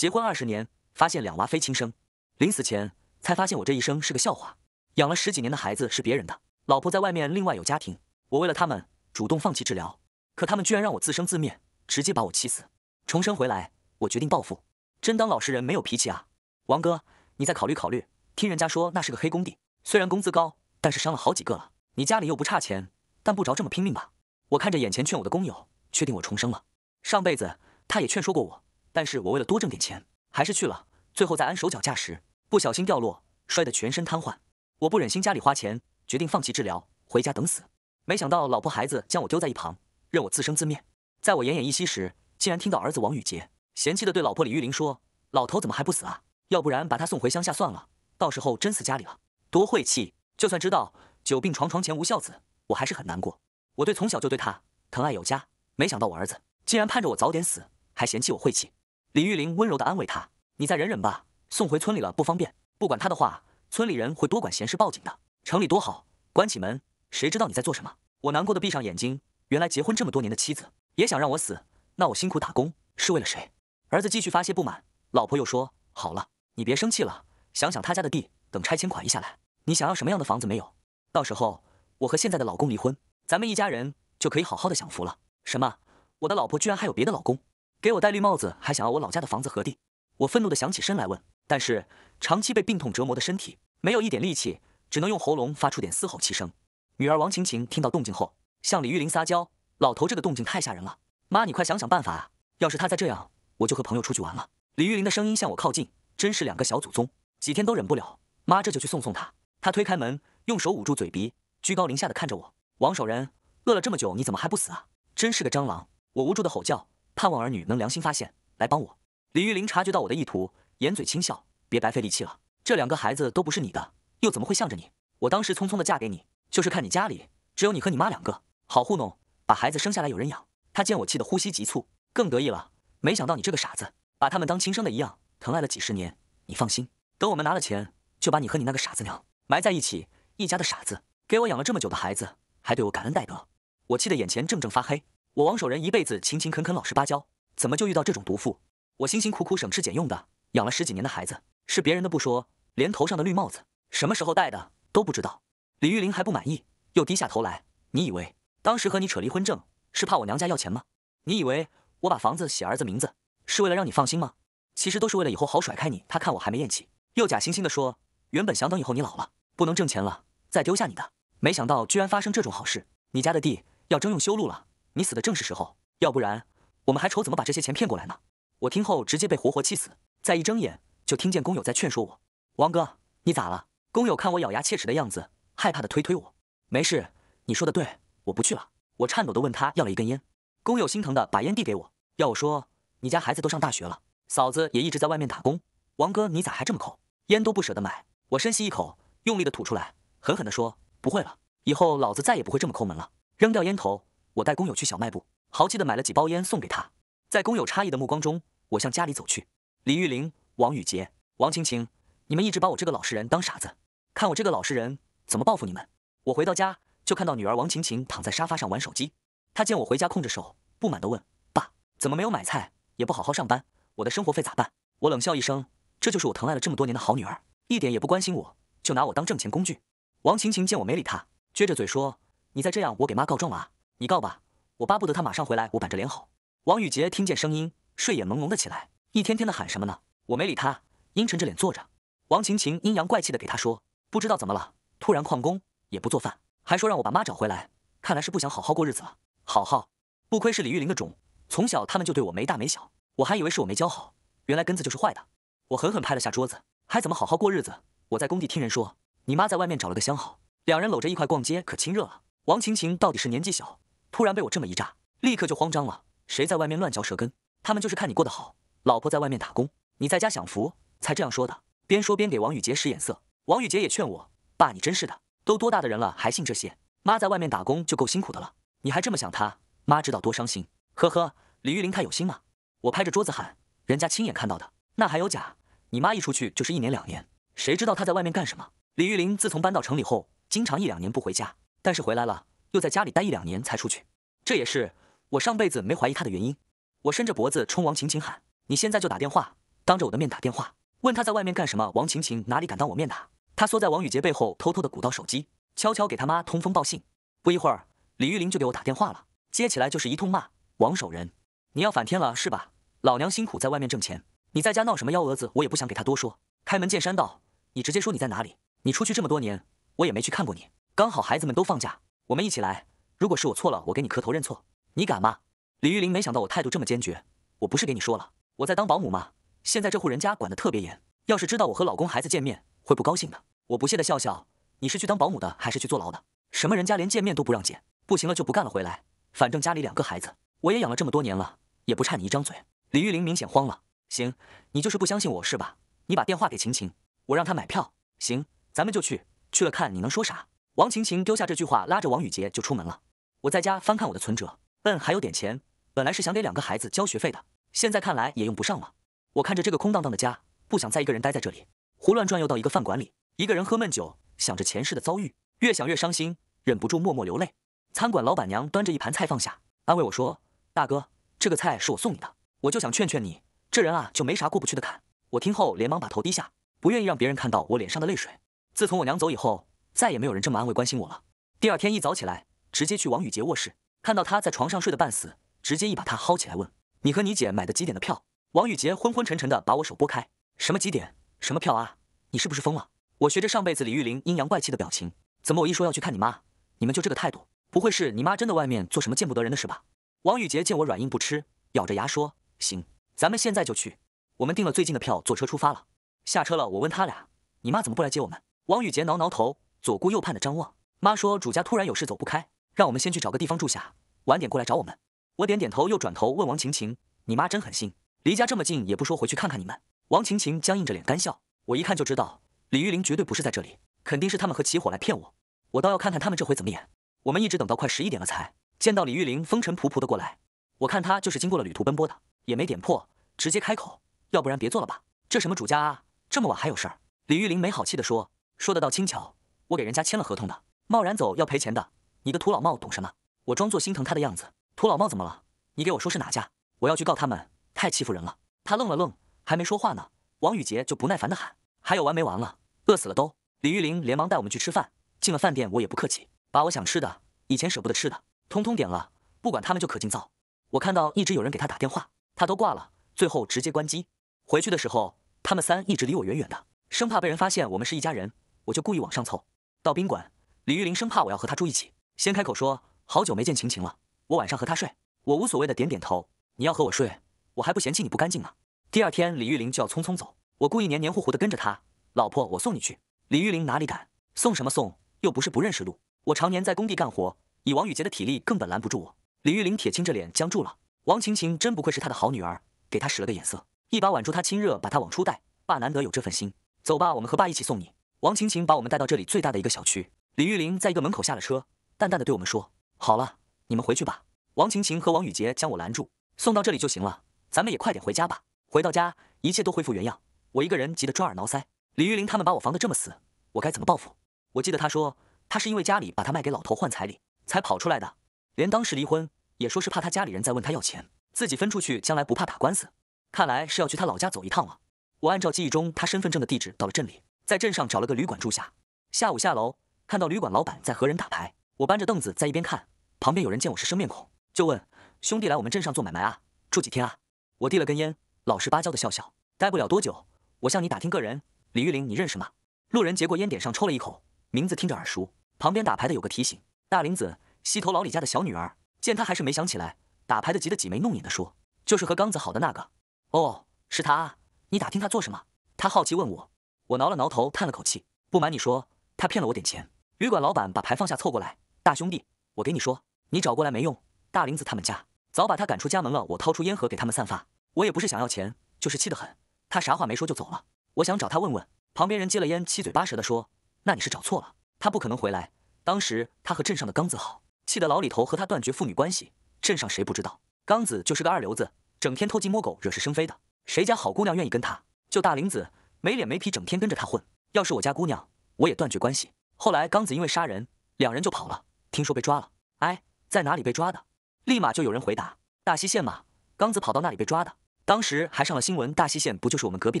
结婚二十年，发现两娃非亲生，临死前才发现我这一生是个笑话。养了十几年的孩子是别人的，老婆在外面另外有家庭，我为了他们主动放弃治疗，可他们居然让我自生自灭，直接把我气死。重生回来，我决定报复。真当老实人没有脾气啊，王哥，你再考虑考虑。听人家说那是个黑工地，虽然工资高，但是伤了好几个了。你家里又不差钱，但不着这么拼命吧？我看着眼前劝我的工友，确定我重生了。上辈子他也劝说过我，但是我为了多挣点钱，还是去了。最后在安手脚架时，不小心掉落，摔得全身瘫痪。我不忍心家里花钱，决定放弃治疗，回家等死。没想到老婆孩子将我丢在一旁，任我自生自灭。在我奄奄一息时，竟然听到儿子王宇杰嫌弃的对老婆李玉玲说：“老头怎么还不死啊？要不然把他送回乡下算了，到时候真死家里了，多晦气！”就算知道久病床床前无孝子，我还是很难过。我对从小就对他疼爱有加，没想到我儿子竟然盼着我早点死，还嫌弃我晦气。李玉玲温柔地安慰他：“你再忍忍吧，送回村里了不方便，不管他的话。”村里人会多管闲事报警的，城里多好，关起门，谁知道你在做什么？我难过的闭上眼睛，原来结婚这么多年的妻子也想让我死，那我辛苦打工是为了谁？儿子继续发泄不满，老婆又说：“好了，你别生气了，想想他家的地，等拆迁款一下来，你想要什么样的房子没有？到时候我和现在的老公离婚，咱们一家人就可以好好的享福了。”什么？我的老婆居然还有别的老公？给我戴绿帽子，还想要我老家的房子和地？我愤怒的想起身来问。但是长期被病痛折磨的身体没有一点力气，只能用喉咙发出点嘶吼气声。女儿王晴晴听到动静后，向李玉玲撒娇：“老头这个动静太吓人了，妈你快想想办法啊！要是他再这样，我就和朋友出去玩了。”李玉玲的声音向我靠近，真是两个小祖宗，几天都忍不了，妈这就去送送他。她推开门，用手捂住嘴鼻，居高临下的看着我：“王守仁，饿了这么久，你怎么还不死啊？真是个蟑螂！”我无助的吼叫，盼望儿女能良心发现，来帮我。李玉玲察觉到我的意图。掩嘴轻笑，别白费力气了。这两个孩子都不是你的，又怎么会向着你？我当时匆匆的嫁给你，就是看你家里只有你和你妈两个，好糊弄，把孩子生下来有人养。他见我气得呼吸急促，更得意了。没想到你这个傻子，把他们当亲生的一样疼爱了几十年。你放心，等我们拿了钱，就把你和你那个傻子娘埋在一起。一家的傻子，给我养了这么久的孩子，还对我感恩戴德。我气得眼前正正发黑。我王守仁一辈子勤勤恳恳、老实巴交，怎么就遇到这种毒妇？我辛辛苦苦省吃俭用的。养了十几年的孩子是别人的不说，连头上的绿帽子什么时候戴的都不知道。李玉玲还不满意，又低下头来。你以为当时和你扯离婚证是怕我娘家要钱吗？你以为我把房子写儿子名字是为了让你放心吗？其实都是为了以后好甩开你。他看我还没咽气，又假惺惺的说，原本想等以后你老了不能挣钱了再丢下你的，没想到居然发生这种好事。你家的地要征用修路了，你死的正是时候，要不然我们还愁怎么把这些钱骗过来呢。我听后直接被活活气死。再一睁眼，就听见工友在劝说我：“王哥，你咋了？”工友看我咬牙切齿的样子，害怕的推推我：“没事，你说的对，我不去了。”我颤抖的问他要了一根烟，工友心疼的把烟递给我，要我说：“你家孩子都上大学了，嫂子也一直在外面打工，王哥你咋还这么抠？烟都不舍得买。”我深吸一口，用力的吐出来，狠狠的说：“不会了，以后老子再也不会这么抠门了。”扔掉烟头，我带工友去小卖部，豪气的买了几包烟送给他。在工友诧异的目光中，我向家里走去。李玉玲、王宇杰、王晴晴，你们一直把我这个老实人当傻子，看我这个老实人怎么报复你们！我回到家就看到女儿王晴晴躺在沙发上玩手机，她见我回家空着手，不满地问：“爸，怎么没有买菜，也不好好上班？我的生活费咋办？”我冷笑一声：“这就是我疼爱了这么多年的好女儿，一点也不关心我，就拿我当挣钱工具。”王晴晴见我没理她，撅着嘴说：“你再这样，我给妈告状了啊！你告吧，我巴不得她马上回来，我板着脸好。”王宇杰听见声音，睡眼朦胧的起来。一天天的喊什么呢？我没理他，阴沉着脸坐着。王晴晴阴阳怪气的给他说：“不知道怎么了，突然旷工，也不做饭，还说让我把妈找回来。看来是不想好好过日子了。好好，不愧是李玉玲的种，从小他们就对我没大没小，我还以为是我没教好，原来根子就是坏的。我狠狠拍了下桌子，还怎么好好过日子？我在工地听人说，你妈在外面找了个相好，两人搂着一块逛街，可亲热了。王晴晴到底是年纪小，突然被我这么一炸，立刻就慌张了。谁在外面乱嚼舌根？他们就是看你过得好。”老婆在外面打工，你在家享福，才这样说的。边说边给王宇杰使眼色。王宇杰也劝我：“爸，你真是的，都多大的人了，还信这些？妈在外面打工就够辛苦的了，你还这么想她，妈知道多伤心。”呵呵，李玉玲她有心吗？我拍着桌子喊：“人家亲眼看到的，那还有假？你妈一出去就是一年两年，谁知道她在外面干什么？”李玉玲自从搬到城里后，经常一两年不回家，但是回来了又在家里待一两年才出去，这也是我上辈子没怀疑他的原因。我伸着脖子冲王晴晴喊。你现在就打电话，当着我的面打电话，问他在外面干什么。王晴晴哪里敢当我面打？他缩在王宇杰背后，偷偷的鼓捣手机，悄悄给他妈通风报信。不一会儿，李玉玲就给我打电话了，接起来就是一通骂：“王守仁，你要反天了是吧？老娘辛苦在外面挣钱，你在家闹什么幺蛾子？我也不想给他多说。开门见山道，你直接说你在哪里？你出去这么多年，我也没去看过你。刚好孩子们都放假，我们一起来。如果是我错了，我给你磕头认错，你敢吗？”李玉玲没想到我态度这么坚决。我不是给你说了，我在当保姆吗？现在这户人家管得特别严，要是知道我和老公孩子见面，会不高兴的。我不屑的笑笑：“你是去当保姆的，还是去坐牢的？什么人家连见面都不让见？不行了就不干了，回来。反正家里两个孩子，我也养了这么多年了，也不差你一张嘴。”李玉玲明显慌了。行，你就是不相信我是吧？你把电话给晴晴，我让她买票。行，咱们就去，去了看你能说啥？王晴晴丢下这句话，拉着王宇杰就出门了。我在家翻看我的存折，嗯，还有点钱。本来是想给两个孩子交学费的，现在看来也用不上了。我看着这个空荡荡的家，不想再一个人待在这里。胡乱转悠到一个饭馆里，一个人喝闷酒，想着前世的遭遇，越想越伤心，忍不住默默流泪。餐馆老板娘端着一盘菜放下，安慰我说：“大哥，这个菜是我送你的。”我就想劝劝你，这人啊就没啥过不去的坎。我听后连忙把头低下，不愿意让别人看到我脸上的泪水。自从我娘走以后，再也没有人这么安慰关心我了。第二天一早起来，直接去王宇杰卧室，看到他在床上睡得半死。直接一把他薅起来问：“你和你姐买的几点的票？”王宇杰昏昏沉沉的把我手拨开：“什么几点？什么票啊？你是不是疯了？”我学着上辈子李玉玲阴阳怪气的表情：“怎么我一说要去看你妈，你们就这个态度？不会是你妈真的外面做什么见不得人的事吧？”王宇杰见我软硬不吃，咬着牙说：“行，咱们现在就去。我们订了最近的票，坐车出发了。”下车了，我问他俩：“你妈怎么不来接我们？”王宇杰挠挠头，左顾右盼的张望。妈说主家突然有事走不开，让我们先去找个地方住下，晚点过来找我们。我点点头，又转头问王晴晴：“你妈真狠心，离家这么近也不说回去看看你们。”王晴晴僵硬着脸干笑。我一看就知道，李玉玲绝对不是在这里，肯定是他们和起火来骗我。我倒要看看他们这回怎么演。我们一直等到快十一点了才见到李玉玲风尘仆仆的过来。我看她就是经过了旅途奔波的，也没点破，直接开口：“要不然别做了吧，这什么主家啊，这么晚还有事儿？”李玉玲没好气地说：“说得倒轻巧，我给人家签了合同的，贸然走要赔钱的。你个土老帽懂什么？”我装作心疼他的样子。土老帽怎么了？你给我说是哪家？我要去告他们，太欺负人了。他愣了愣，还没说话呢，王宇杰就不耐烦的喊：“还有完没完了？饿死了都！”李玉玲连忙带我们去吃饭。进了饭店，我也不客气，把我想吃的、以前舍不得吃的，通通点了，不管他们就可劲造。我看到一直有人给他打电话，他都挂了，最后直接关机。回去的时候，他们三一直离我远远的，生怕被人发现我们是一家人，我就故意往上凑。到宾馆，李玉玲生怕我要和他住一起，先开口说：“好久没见晴晴了。”我晚上和她睡，我无所谓的点点头。你要和我睡，我还不嫌弃你不干净呢。第二天李玉玲就要匆匆走，我故意黏黏糊糊的跟着她。老婆，我送你去。李玉玲哪里敢送什么送，又不是不认识路。我常年在工地干活，以王宇杰的体力根本拦不住我。李玉玲铁青着脸僵住了。王晴晴真不愧是他的好女儿，给她使了个眼色，一把挽住她亲热，把她往出带。爸难得有这份心，走吧，我们和爸一起送你。王晴晴把我们带到这里最大的一个小区。李玉玲在一个门口下了车，淡淡的对我们说：“好了。”你们回去吧，王晴晴和王宇杰将我拦住，送到这里就行了，咱们也快点回家吧。回到家，一切都恢复原样，我一个人急得抓耳挠腮。李玉玲他们把我防得这么死，我该怎么报复？我记得她说，她是因为家里把她卖给老头换彩礼，才跑出来的，连当时离婚也说是怕她家里人再问她要钱，自己分出去，将来不怕打官司。看来是要去她老家走一趟了。我按照记忆中她身份证的地址到了镇里，在镇上找了个旅馆住下。下午下楼，看到旅馆老板在和人打牌，我搬着凳子在一边看。旁边有人见我是生面孔，就问兄弟来我们镇上做买卖啊，住几天啊？我递了根烟，老实巴交的笑笑，待不了多久。我向你打听个人，李玉玲你认识吗？路人接过烟点上抽了一口，名字听着耳熟。旁边打牌的有个提醒，大林子，西头老李家的小女儿。见他还是没想起来，打牌的急得挤眉弄眼的说，就是和刚子好的那个。哦，是他啊，你打听他做什么？他好奇问我，我挠了挠头，叹了口气，不瞒你说，他骗了我点钱。旅馆老板把牌放下，凑过来，大兄弟，我给你说。你找过来没用，大林子他们家早把他赶出家门了。我掏出烟盒给他们散发。我也不是想要钱，就是气得很。他啥话没说就走了。我想找他问问。旁边人接了烟，七嘴八舌的说：“那你是找错了，他不可能回来。当时他和镇上的刚子好，气得老李头和他断绝父女关系。镇上谁不知道？刚子就是个二流子，整天偷鸡摸狗，惹是生非的。谁家好姑娘愿意跟他？就大林子没脸没皮，整天跟着他混。要是我家姑娘，我也断绝关系。后来刚子因为杀人，两人就跑了，听说被抓了。哎。在哪里被抓的？立马就有人回答：大西县嘛。刚子跑到那里被抓的。当时还上了新闻，大溪县不就是我们隔壁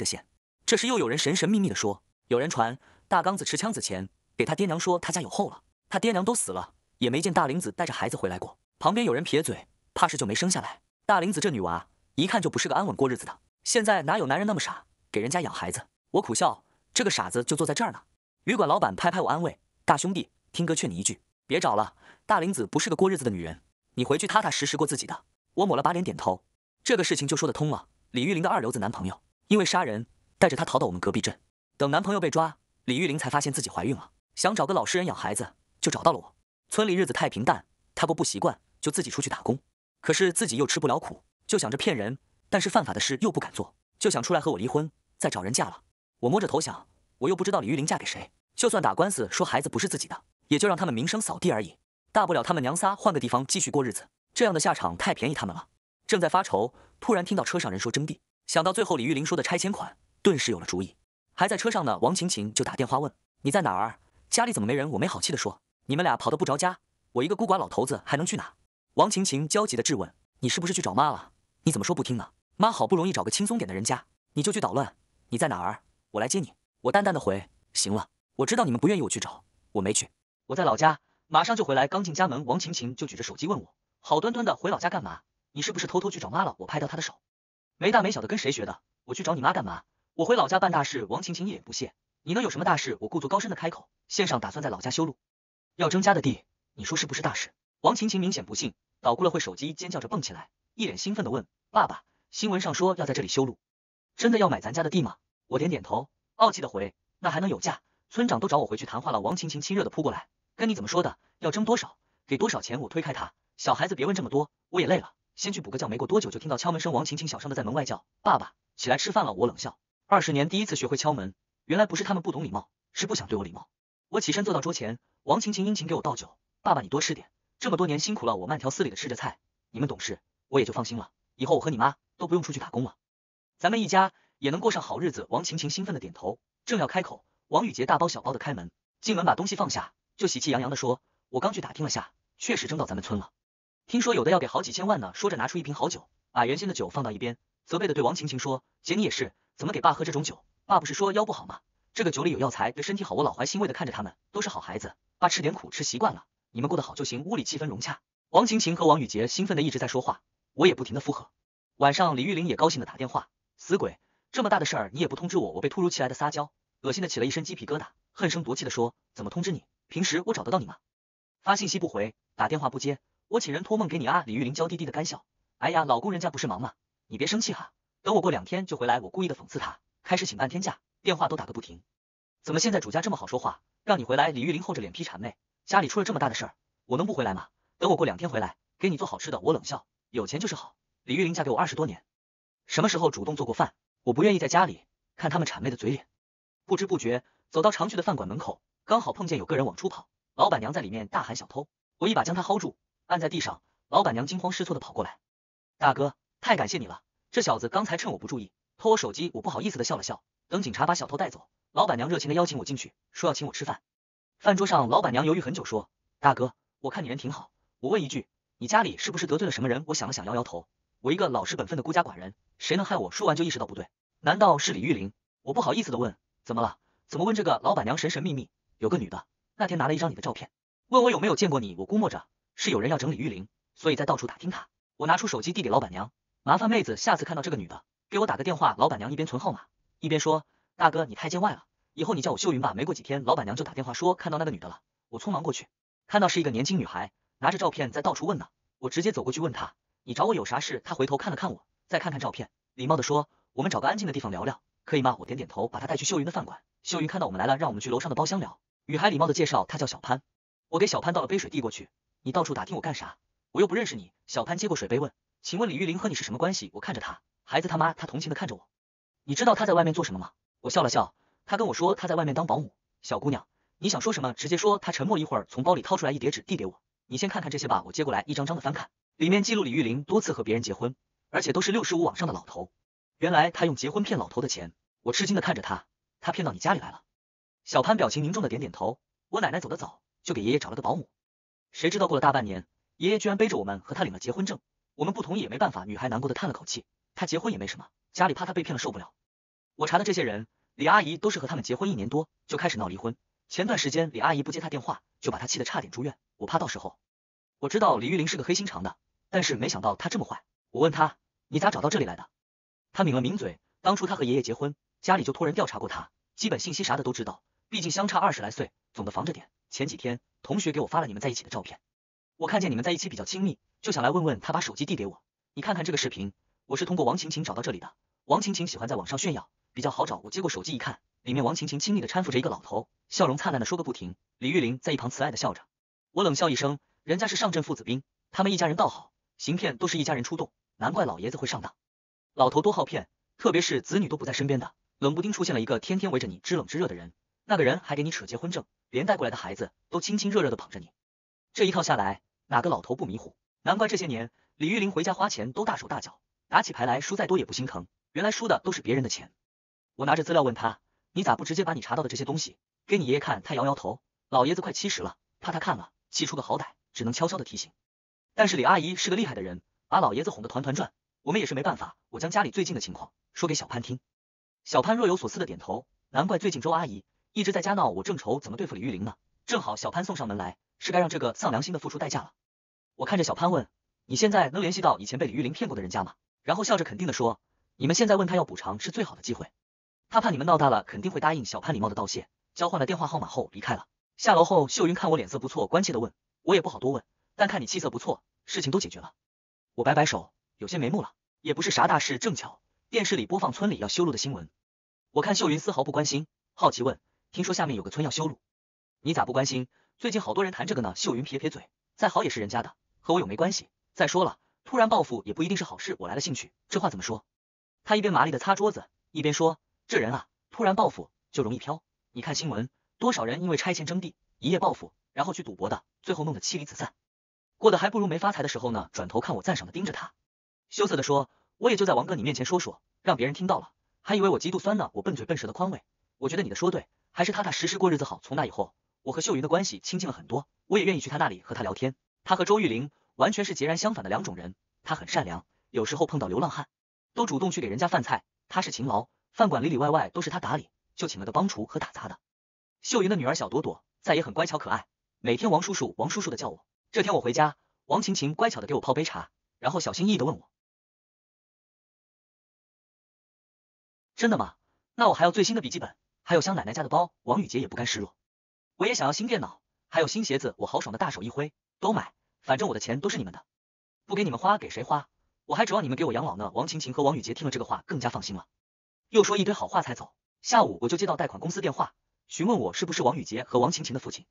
的县？这时又有人神神秘秘的说，有人传大刚子持枪子前给他爹娘说他家有后了，他爹娘都死了，也没见大玲子带着孩子回来过。旁边有人撇嘴，怕是就没生下来。大玲子这女娃一看就不是个安稳过日子的，现在哪有男人那么傻给人家养孩子？我苦笑，这个傻子就坐在这儿呢。旅馆老板拍拍我安慰，大兄弟，听哥劝你一句，别找了，大玲子不是个过日子的女人，你回去踏踏实实过自己的。我抹了把脸点头，这个事情就说得通了。李玉玲的二流子男朋友因为杀人，带着她逃到我们隔壁镇。等男朋友被抓，李玉玲才发现自己怀孕了，想找个老实人养孩子，就找到了我。村里日子太平淡，她过不习惯，就自己出去打工。可是自己又吃不了苦，就想着骗人，但是犯法的事又不敢做，就想出来和我离婚，再找人嫁了。我摸着头想，我又不知道李玉玲嫁给谁，就算打官司说孩子不是自己的，也就让他们名声扫地而已，大不了他们娘仨换个地方继续过日子。这样的下场太便宜他们了。正在发愁，突然听到车上人说征地，想到最后李玉玲说的拆迁款，顿时有了主意。还在车上呢，王晴晴就打电话问你在哪儿，家里怎么没人？我没好气的说，你们俩跑得不着家，我一个孤寡老头子还能去哪？王晴晴焦急的质问，你是不是去找妈了？你怎么说不听呢？妈好不容易找个轻松点的人家，你就去捣乱？你在哪儿？我来接你。我淡淡的回，行了，我知道你们不愿意我去找，我没去，我在老家，马上就回来。刚进家门，王晴晴就举着手机问我。好端端的回老家干嘛？你是不是偷偷去找妈了？我拍掉她的手，没大没小的跟谁学的？我去找你妈干嘛？我回老家办大事。王晴晴一脸不屑，你能有什么大事？我故作高深的开口，县上打算在老家修路，要征家的地，你说是不是大事？王晴晴明显不信，捣鼓了会手机，尖叫着蹦起来，一脸兴奋的问爸爸，新闻上说要在这里修路，真的要买咱家的地吗？我点点头，傲气的回，那还能有价？村长都找我回去谈话了。王晴晴亲热的扑过来，跟你怎么说的？要征多少？给多少钱？我推开他。小孩子别问这么多，我也累了，先去补个觉。没过多久就听到敲门声，王晴晴小声的在门外叫：“爸爸，起来吃饭了。”我冷笑，二十年第一次学会敲门，原来不是他们不懂礼貌，是不想对我礼貌。我起身坐到桌前，王晴晴殷勤给我倒酒：“爸爸你多吃点，这么多年辛苦了，我慢条斯理的吃着菜，你们懂事，我也就放心了。以后我和你妈都不用出去打工了，咱们一家也能过上好日子。”王晴晴兴奋的点头，正要开口，王宇杰大包小包的开门，进门把东西放下，就喜气洋洋的说：“我刚去打听了下，确实征到咱们村了。”听说有的要给好几千万呢，说着拿出一瓶好酒，把原先的酒放到一边，责备的对王晴晴说：“姐你也是，怎么给爸喝这种酒？爸不是说腰不好吗？这个酒里有药材，对身体好。”我老怀欣慰的看着他们，都是好孩子，爸吃点苦吃习惯了，你们过得好就行。屋里气氛融洽，王晴晴和王宇杰兴奋的一直在说话，我也不停的附和。晚上李玉玲也高兴的打电话，死鬼，这么大的事儿你也不通知我，我被突如其来的撒娇，恶心的起了一身鸡皮疙瘩，恨声夺气的说：“怎么通知你？平时我找得到你吗？发信息不回，打电话不接。”我请人托梦给你啊！李玉玲娇滴滴的干笑。哎呀，老公人家不是忙吗？你别生气哈，等我过两天就回来。我故意的讽刺他，开始请半天假，电话都打个不停。怎么现在主家这么好说话，让你回来？李玉玲厚着脸皮谄媚，家里出了这么大的事儿，我能不回来吗？等我过两天回来，给你做好吃的。我冷笑，有钱就是好。李玉玲嫁给我二十多年，什么时候主动做过饭？我不愿意在家里看他们谄媚的嘴脸。不知不觉走到常去的饭馆门口，刚好碰见有个人往出跑，老板娘在里面大喊小偷，我一把将他薅住。按在地上，老板娘惊慌失措的跑过来，大哥，太感谢你了，这小子刚才趁我不注意偷我手机，我不好意思的笑了笑。等警察把小偷带走，老板娘热情的邀请我进去，说要请我吃饭。饭桌上，老板娘犹豫很久，说，大哥，我看你人挺好，我问一句，你家里是不是得罪了什么人？我想了想，摇摇头，我一个老实本分的孤家寡人，谁能害我？说完就意识到不对，难道是李玉玲？我不好意思的问，怎么了？怎么问这个？老板娘神神秘秘，有个女的，那天拿了一张你的照片，问我有没有见过你，我估摸着。是有人要整李玉玲，所以在到处打听她。我拿出手机递给老板娘，麻烦妹子下次看到这个女的，给我打个电话。老板娘一边存号码，一边说：“大哥，你太见外了，以后你叫我秀云吧。”没过几天，老板娘就打电话说看到那个女的了。我匆忙过去，看到是一个年轻女孩，拿着照片在到处问呢。我直接走过去问她：“你找我有啥事？”她回头看了看我，再看看照片，礼貌的说：“我们找个安静的地方聊聊，可以吗？”我点点头，把她带去秀云的饭馆。秀云看到我们来了，让我们去楼上的包厢聊。女孩礼貌的介绍她叫小潘，我给小潘倒了杯水递过去。你到处打听我干啥？我又不认识你。小潘接过水杯问，请问李玉玲和你是什么关系？我看着他，孩子他妈，他同情的看着我。你知道他在外面做什么吗？我笑了笑，他跟我说他在外面当保姆。小姑娘，你想说什么？直接说。他沉默一会儿，从包里掏出来一叠纸递给我，你先看看这些吧。我接过来，一张张的翻看，里面记录李玉玲多次和别人结婚，而且都是六十五往上的老头。原来他用结婚骗老头的钱。我吃惊的看着他，他骗到你家里来了？小潘表情凝重的点点头。我奶奶走得早，就给爷爷找了个保姆。谁知道过了大半年，爷爷居然背着我们和他领了结婚证，我们不同意也没办法。女孩难过的叹了口气，他结婚也没什么，家里怕他被骗了受不了。我查的这些人，李阿姨都是和他们结婚一年多就开始闹离婚。前段时间李阿姨不接他电话，就把他气得差点住院。我怕到时候，我知道李玉玲是个黑心肠的，但是没想到她这么坏。我问他，你咋找到这里来的？他抿了抿嘴，当初他和爷爷结婚，家里就托人调查过他，基本信息啥的都知道。毕竟相差二十来岁，总得防着点。前几天同学给我发了你们在一起的照片，我看见你们在一起比较亲密，就想来问问他，把手机递给我，你看看这个视频，我是通过王晴晴找到这里的。王晴晴喜欢在网上炫耀，比较好找。我接过手机一看，里面王晴晴亲昵的搀扶着一个老头，笑容灿烂的说个不停。李玉玲在一旁慈爱的笑着。我冷笑一声，人家是上阵父子兵，他们一家人倒好，行骗都是一家人出动，难怪老爷子会上当。老头多好骗，特别是子女都不在身边的，冷不丁出现了一个天天围着你知冷知热的人，那个人还给你扯结婚证，连带过来的孩子都亲亲热热的捧着你。这一套下来，哪个老头不迷糊？难怪这些年李玉玲回家花钱都大手大脚，打起牌来输再多也不心疼。原来输的都是别人的钱。我拿着资料问他，你咋不直接把你查到的这些东西给你爷爷看？他摇摇头，老爷子快七十了，怕他看了气出个好歹，只能悄悄的提醒。但是李阿姨是个厉害的人，把老爷子哄得团团转，我们也是没办法。我将家里最近的情况说给小潘听，小潘若有所思的点头，难怪最近周阿姨一直在家闹，我正愁怎么对付李玉玲呢。正好小潘送上门来，是该让这个丧良心的付出代价了。我看着小潘问，你现在能联系到以前被李玉玲骗过的人家吗？然后笑着肯定的说。你们现在问他要补偿是最好的机会，他怕你们闹大了肯定会答应。小潘礼貌的道谢，交换了电话号码后离开了。下楼后，秀云看我脸色不错，关切的问，我也不好多问，但看你气色不错，事情都解决了。我摆摆手，有些眉目了，也不是啥大事，正巧电视里播放村里要修路的新闻。我看秀云丝毫不关心，好奇问，听说下面有个村要修路，你咋不关心？最近好多人谈这个呢。秀云撇撇嘴，再好也是人家的，和我有没关系。再说了，突然暴富也不一定是好事，我来了兴趣，这话怎么说？他一边麻利的擦桌子，一边说：“这人啊，突然暴富就容易飘。你看新闻，多少人因为拆迁征地一夜暴富，然后去赌博的，最后弄得妻离子散，过得还不如没发财的时候呢。”转头看我，赞赏的盯着他，羞涩的说：“我也就在王哥你面前说说，让别人听到了，还以为我嫉妒酸呢。我笨嘴笨舌的宽慰，我觉得你的说对，还是踏踏实实过日子好。从那以后，我和秀云的关系亲近了很多，我也愿意去他那里和他聊天。他和周玉玲完全是截然相反的两种人，他很善良，有时候碰到流浪汉。”都主动去给人家饭菜，他是勤劳，饭馆里里外外都是他打理，就请了个帮厨和打杂的。秀云的女儿小朵朵在也很乖巧可爱，每天王叔叔王叔叔的叫我。这天我回家，王晴晴乖巧的给我泡杯茶，然后小心翼翼的问我：“真的吗？那我还要最新的笔记本，还有香奶奶家的包。”王宇杰也不甘示弱，我也想要新电脑，还有新鞋子。我豪爽的大手一挥，都买，反正我的钱都是你们的，不给你们花给谁花？我还指望你们给我养老呢。王晴晴和王宇杰听了这个话更加放心了，又说一堆好话才走。下午我就接到贷款公司电话，询问我是不是王宇杰和王晴晴的父亲。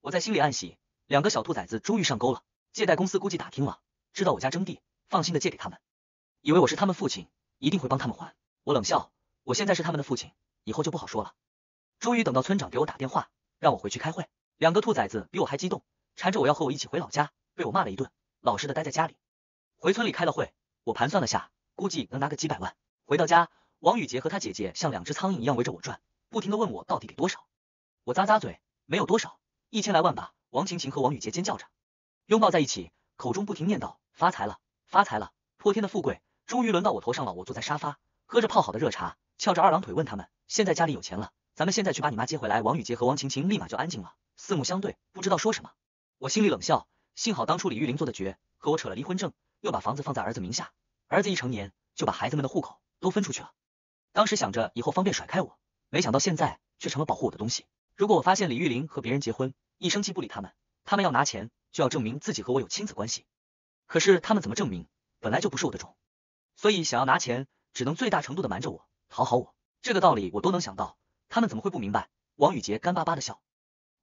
我在心里暗喜，两个小兔崽子终于上钩了。借贷公司估计打听了，知道我家征地，放心的借给他们，以为我是他们父亲，一定会帮他们还。我冷笑，我现在是他们的父亲，以后就不好说了。终于等到村长给我打电话，让我回去开会。两个兔崽子比我还激动，缠着我要和我一起回老家，被我骂了一顿，老实的待在家里。回村里开了会，我盘算了下，估计能拿个几百万。回到家，王宇杰和他姐姐像两只苍蝇一样围着我转，不停的问我到底给多少。我咂咂嘴，没有多少，一千来万吧。王晴晴和王宇杰尖叫着，拥抱在一起，口中不停念叨发财了，发财了，泼天的富贵终于轮到我头上了。我坐在沙发，喝着泡好的热茶，翘着二郎腿，问他们现在家里有钱了，咱们现在去把你妈接回来。王宇杰和王晴晴立马就安静了，四目相对，不知道说什么。我心里冷笑，幸好当初李玉玲做的绝，和我扯了离婚证。又把房子放在儿子名下，儿子一成年就把孩子们的户口都分出去了。当时想着以后方便甩开我，没想到现在却成了保护我的东西。如果我发现李玉玲和别人结婚，一生气不理他们，他们要拿钱就要证明自己和我有亲子关系。可是他们怎么证明？本来就不是我的种，所以想要拿钱，只能最大程度的瞒着我，讨好我。这个道理我都能想到，他们怎么会不明白？王宇杰干巴巴的笑，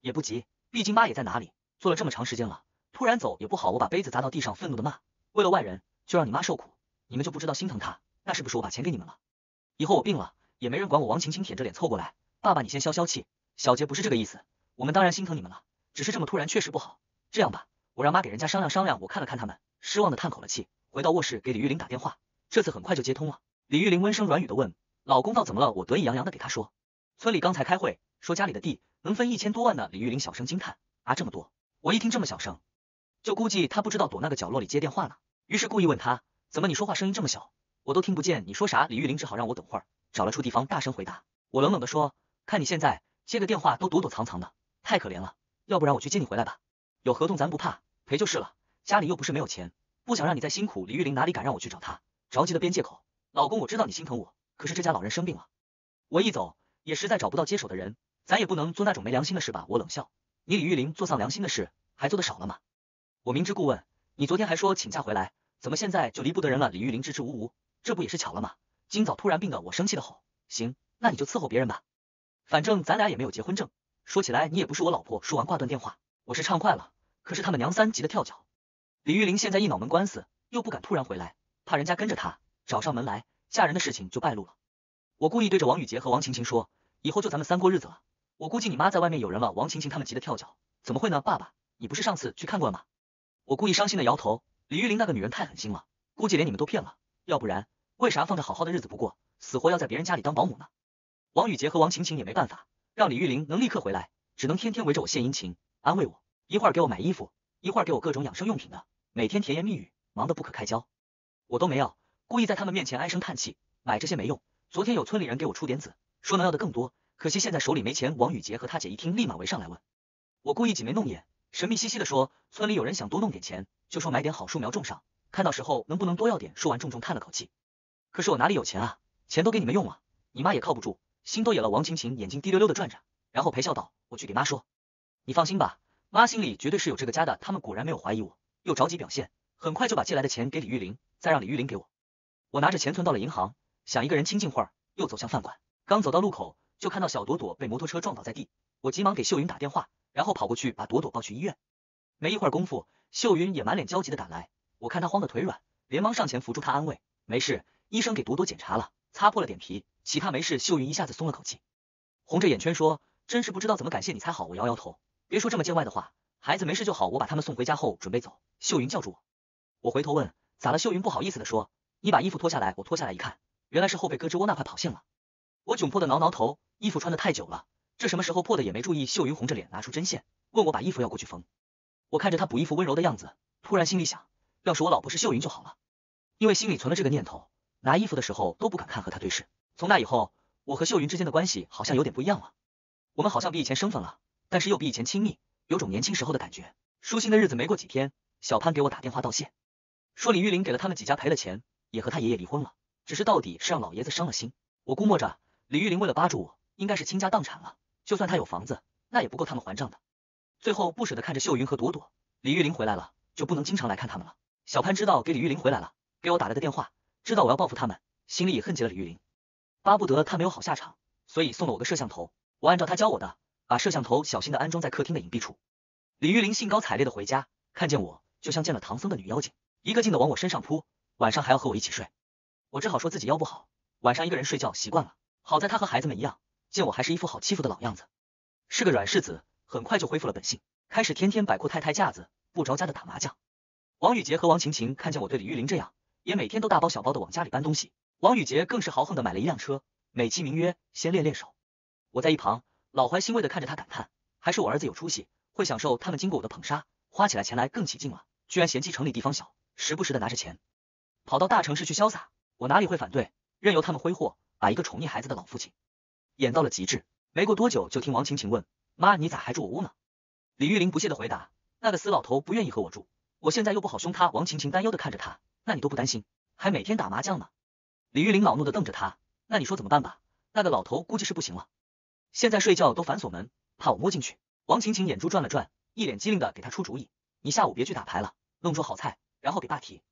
也不急，毕竟妈也在哪里，做了这么长时间了，突然走也不好。我把杯子砸到地上，愤怒的骂。为了外人，就让你妈受苦，你们就不知道心疼她？那是不是我把钱给你们了？以后我病了，也没人管我。王晴晴舔着脸凑过来，爸爸你先消消气，小杰不是这个意思，我们当然心疼你们了，只是这么突然确实不好。这样吧，我让妈给人家商量商量。我看了看他们，失望的叹口了气，回到卧室给李玉玲打电话，这次很快就接通了。李玉玲温声软语的问，老公到怎么了？我得意洋洋的给他说，村里刚才开会，说家里的地能分一千多万呢。李玉玲小声惊叹，啊这么多？我一听这么小声。就估计他不知道躲那个角落里接电话呢，于是故意问他，怎么你说话声音这么小？我我都听不见你说啥。李玉玲只好让我等会儿，找了处地方大声回答。我冷冷的说，看你现在接个电话都躲躲藏藏的，太可怜了。要不然我去接你回来吧，有合同咱不怕，赔就是了。家里又不是没有钱，不想让你再辛苦。李玉玲哪里敢让我去找他，着急的编借口，老公我知道你心疼我，可是这家老人生病了，我一走也实在找不到接手的人，咱也不能做那种没良心的事吧。我冷笑，你李玉玲做丧良心的事还做的少了吗？我明知故问，你昨天还说请假回来。怎么现在就离不得人了？李玉玲支支吾吾，这不也是巧了吗？今早突然病的，我生气的吼，行，那你就伺候别人吧，反正咱俩也没有结婚证。说起来你也不是我老婆。说完挂断电话，我是畅快了，可是他们娘三急得跳脚。李玉玲现在一脑门官司，又不敢突然回来，怕人家跟着她找上门来，嫁人的事情就败露了。我故意对着王宇杰和王晴晴说，以后就咱们三过日子了。我估计你妈在外面有人了。王晴晴他们急得跳脚，怎么会呢？爸爸，你不是上次去看过了吗？我故意伤心的摇头。李玉玲那个女人太狠心了，估计连你们都骗了，要不然为啥放着好好的日子不过，死活要在别人家里当保姆呢？王宇杰和王晴晴也没办法，让李玉玲能立刻回来，只能天天围着我献殷勤，安慰我，一会儿给我买衣服，一会儿给我各种养生用品的，每天甜言蜜语，忙得不可开交。我都没要，故意在他们面前唉声叹气，买这些没用。昨天有村里人给我出点子，说能要的更多，可惜现在手里没钱。王宇杰和他姐一听，立马围上来问。我故意挤眉弄眼，神秘兮兮的说，村里有人想多弄点钱。就说买点好树苗种上，看到时候能不能多要点。说完，重重叹了口气。可是我哪里有钱啊？钱都给你们用了，你妈也靠不住，心都野了。王晴晴眼睛滴溜溜的转着，然后陪笑道：“我去给妈说，你放心吧，妈心里绝对是有这个家的。”他们果然没有怀疑我，又着急表现，很快就把借来的钱给李玉玲，再让李玉玲给我。我拿着钱存到了银行，想一个人清静会儿，又走向饭馆。刚走到路口，就看到小朵朵被摩托车撞倒在地，我急忙给秀云打电话，然后跑过去把朵朵抱去医院。没一会儿功夫。秀云也满脸焦急的赶来，我看她慌得腿软，连忙上前扶住她安慰，没事，医生给朵朵检查了，擦破了点皮，其他没事。秀云一下子松了口气，红着眼圈说，真是不知道怎么感谢你才好。我摇摇头，别说这么见外的话，孩子没事就好。我把他们送回家后准备走，秀云叫住我，我回头问咋了？秀云不好意思的说，你把衣服脱下来。我脱下来一看，原来是后背胳肢窝那块跑线了。我窘迫的挠挠头，衣服穿的太久了，这什么时候破的也没注意。秀云红着脸拿出针线，问我把衣服要过去缝。我看着她补衣服温柔的样子，突然心里想，要是我老婆是秀云就好了。因为心里存了这个念头，拿衣服的时候都不敢看和她对视。从那以后，我和秀云之间的关系好像有点不一样了。我们好像比以前生分了，但是又比以前亲密，有种年轻时候的感觉。舒心的日子没过几天，小潘给我打电话道谢，说李玉玲给了他们几家赔了钱，也和他爷爷离婚了，只是到底是让老爷子伤了心。我估摸着李玉玲为了扒住我，应该是倾家荡产了。就算他有房子，那也不够他们还账的。最后不舍得看着秀云和朵朵，李玉玲回来了就不能经常来看他们了。小潘知道给李玉玲回来了，给我打了个电话，知道我要报复他们，心里也恨极了李玉玲，巴不得他没有好下场，所以送了我个摄像头。我按照他教我的，把摄像头小心的安装在客厅的隐蔽处。李玉玲兴高采烈的回家，看见我就像见了唐僧的女妖精，一个劲的往我身上扑，晚上还要和我一起睡。我只好说自己腰不好，晚上一个人睡觉习惯了。好在他和孩子们一样，见我还是一副好欺负的老样子，是个软柿子。很快就恢复了本性，开始天天摆阔太太架子，不着家的打麻将。王宇杰和王晴晴看见我对李玉玲这样，也每天都大包小包的往家里搬东西。王宇杰更是豪横的买了一辆车，美其名曰先练练手。我在一旁老怀欣慰的看着他感叹，还是我儿子有出息，会享受他们经过我的捧杀，花起来钱来更起劲了。居然嫌弃城里地方小，时不时的拿着钱跑到大城市去潇洒，我哪里会反对，任由他们挥霍，把一个宠溺孩子的老父亲演到了极致。没过多久，就听王晴晴问。妈，你咋还住我屋呢？李玉玲不屑的回答：“那个死老头不愿意和我住，我现在又不好凶他。”王晴晴担忧的看着他：“那你都不担心，还每天打麻将呢？”李玉玲恼怒的瞪着他：“那你说怎么办吧？那个老头估计是不行了，现在睡觉都反锁门，怕我摸进去。”王晴晴眼珠转了转，一脸机灵的给他出主意：“你下午别去打牌了，弄桌好菜，然后给爸提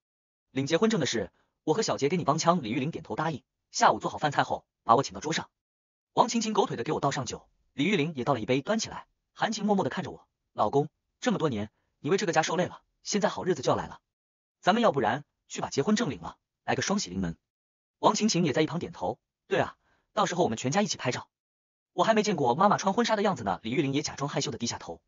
领结婚证的事，我和小杰给你帮腔。”李玉玲点头答应。下午做好饭菜后，把我请到桌上，王晴晴狗腿的给我倒上酒。李玉玲也倒了一杯，端起来，含情脉脉的看着我，老公，这么多年，你为这个家受累了，现在好日子就要来了，咱们要不然去把结婚证领了，来个双喜临门。王晴晴也在一旁点头，对啊，到时候我们全家一起拍照。我还没见过妈妈穿婚纱的样子呢。李玉玲也假装害羞的低下头，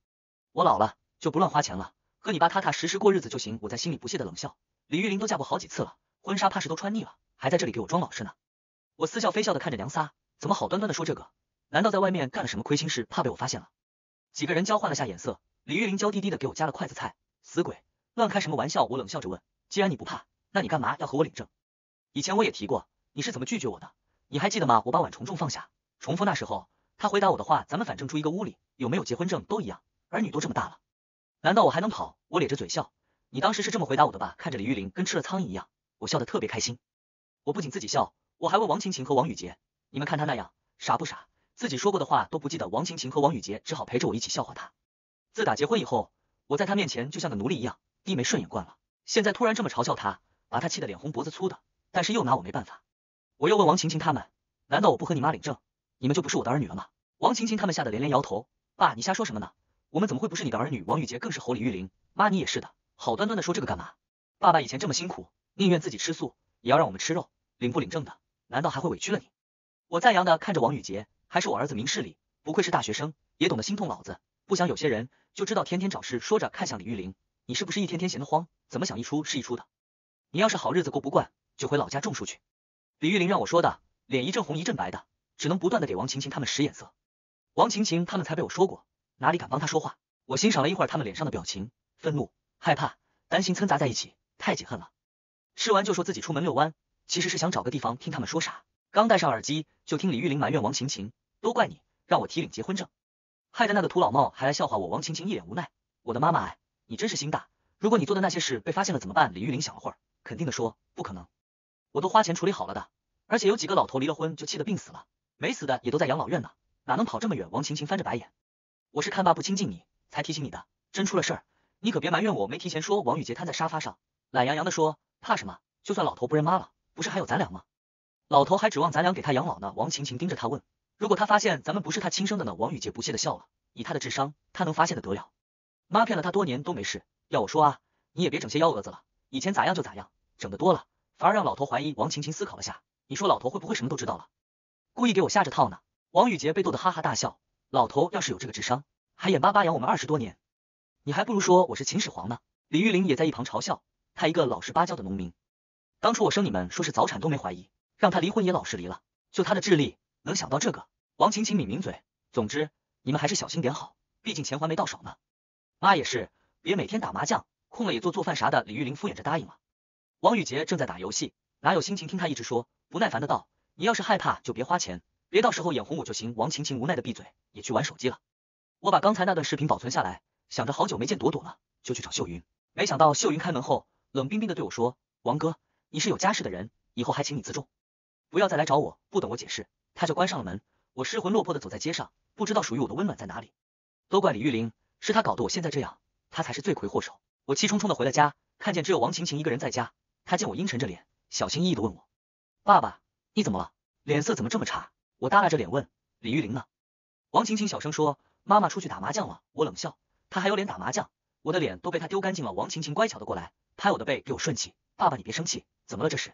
我老了就不乱花钱了，和你爸踏踏实实过日子就行。我在心里不屑的冷笑，李玉玲都嫁过好几次了，婚纱怕是都穿腻了，还在这里给我装老实呢。我似笑非笑的看着娘仨，怎么好端端的说这个？难道在外面干了什么亏心事，怕被我发现了？几个人交换了下眼色，李玉玲娇滴滴的给我夹了筷子菜。死鬼，乱开什么玩笑？我冷笑着问，既然你不怕，那你干嘛要和我领证？以前我也提过，你是怎么拒绝我的？你还记得吗？我把碗重重放下，重复那时候，他回答我的话，咱们反正住一个屋里，有没有结婚证都一样，儿女都这么大了，难道我还能跑？我咧着嘴笑，你当时是这么回答我的吧？看着李玉玲跟吃了苍蝇一样，我笑得特别开心。我不仅自己笑，我还问王晴晴和王宇杰，你们看他那样傻不傻？自己说过的话都不记得。王晴晴和王宇杰只好陪着我一起笑话他。自打结婚以后，我在他面前就像个奴隶一样，低眉顺眼惯了，现在突然这么嘲笑他，把他气得脸红脖子粗的，但是又拿我没办法。我又问王晴晴他们，难道我不和你妈领证，你们就不是我的儿女了吗？王晴晴他们吓得连连摇头，爸，你瞎说什么呢？我们怎么会不是你的儿女？王宇杰更是吼李玉玲，妈你也是的，好端端的说这个干嘛？爸爸以前这么辛苦，宁愿自己吃素，也要让我们吃肉，领不领证的，难道还会委屈了你？我赞扬的看着王宇杰，还是我儿子明事理，不愧是大学生，也懂得心痛老子。不想有些人就知道天天找事，说着看向李玉玲，你是不是一天天闲得慌？怎么想一出是一出的？你要是好日子过不惯，就回老家种树去。李玉玲让我说的，脸一阵红一阵白的，只能不断的给王晴晴他们使眼色。王晴晴他们才被我说过，哪里敢帮他说话？我欣赏了一会儿他们脸上的表情，愤怒、害怕、担心，掺杂在一起，太解恨了。吃完就说自己出门遛弯，其实是想找个地方听他们说啥。刚戴上耳机，就听李玉玲埋怨王晴晴，都怪你，让我提领结婚证，害得那个土老帽还来笑话我。王晴晴一脸无奈，我的妈妈哎，你真是心大。如果你做的那些事被发现了怎么办？李玉玲想了会儿，肯定的说，不可能。我都花钱处理好了的，而且有几个老头离了婚就气得病死了，没死的也都在养老院呢，哪能跑这么远？王晴晴翻着白眼，我是看爸不亲近你，才提醒你的，真出了事儿，你可别埋怨我没提前说。王宇杰瘫在沙发上，懒洋洋的说，怕什么？就算老头不认妈了，不是还有咱俩吗？老头还指望咱俩给他养老呢。王晴晴盯着他问，如果他发现咱们不是他亲生的呢？王宇杰不屑的笑了，以他的智商，他能发现的得了？妈骗了他多年都没事，要我说啊，你也别整些幺蛾子了，以前咋样就咋样，整的多了。反而让老头怀疑。王晴晴思考了下，你说老头会不会什么都知道了，故意给我下这套呢？王宇杰被逗得哈哈大笑。老头要是有这个智商，还眼巴巴养我们二十多年，你还不如说我是秦始皇呢。李玉玲也在一旁嘲笑，他一个老实巴交的农民，当初我生你们说是早产都没怀疑，让他离婚也老实离了，就他的智力能想到这个？王晴晴抿抿嘴，总之你们还是小心点好，毕竟钱还没到手呢。妈也是，别每天打麻将，空了也做做饭啥的。李玉玲敷衍着答应了。王宇杰正在打游戏，哪有心情听他一直说？不耐烦的道：“你要是害怕，就别花钱，别到时候眼红我就行。”王晴晴无奈的闭嘴，也去玩手机了。我把刚才那段视频保存下来，想着好久没见朵朵了，就去找秀云。没想到秀云开门后，冷冰冰的对我说：“王哥，你是有家室的人，以后还请你自重，不要再来找我。”不等我解释，他就关上了门。我失魂落魄的走在街上，不知道属于我的温暖在哪里。都怪李玉玲，是她搞得我现在这样，她才是罪魁祸首。我气冲冲的回了家，看见只有王晴晴一个人在家。他见我阴沉着脸，小心翼翼的问我：“爸爸，你怎么了？脸色怎么这么差？”我耷拉着脸问：“李玉玲呢？”王晴晴小声说：“妈妈出去打麻将了。”我冷笑：“她还有脸打麻将？我的脸都被她丢干净了。”王晴晴乖巧的过来，拍我的背，给我顺气：“爸爸，你别生气，怎么了这是？”